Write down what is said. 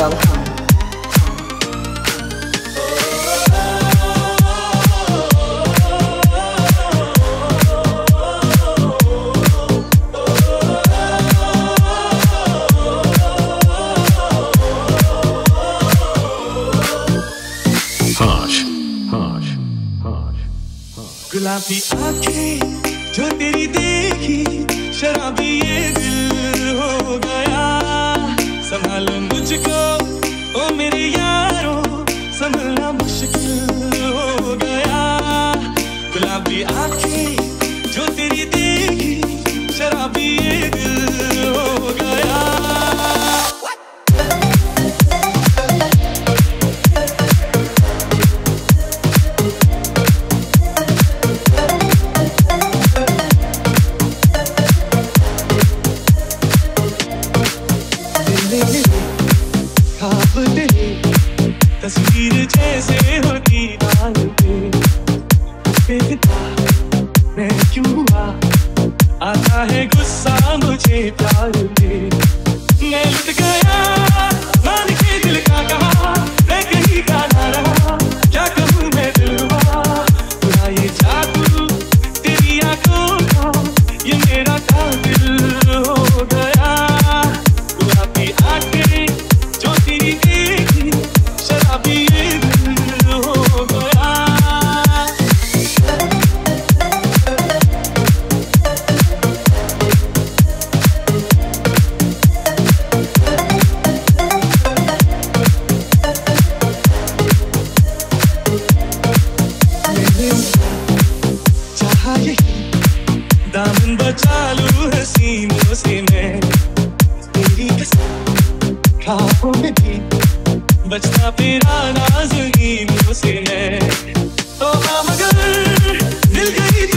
Well गुलाबी आँखें जो तेरी देखी शराबी ये दिल हो गया। संभालो मुझको। ओ मेरे यारो, संभलना मुश्किल हो गया। गुलाबी आँखें जो तेरी देगी, शराबी ये दिल। तस्वीर जैसे हो आता है गुस्सा मुझे प्यार दे मैं लुट गया। दामन बचा लू हसीनों से मैं। तेरी राहों में भी बचता तेरा नाजनीनों से मैं। तो मगर दिल गई